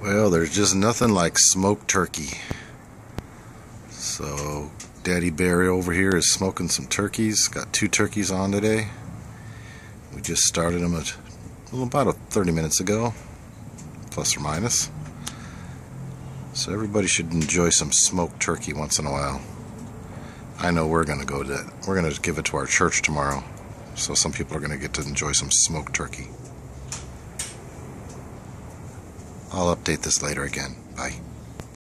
Well, there's just nothing like smoked turkey. So, Daddy Barry over here is smoking some turkeys. Got two turkeys on today. We just started them at well, about 30 minutes ago, plus or minus. So everybody should enjoy some smoked turkey once in a while. I know we're going to go to that. We're going to give it to our church tomorrow. So some people are going to get to enjoy some smoked turkey. I'll update this later again. Bye.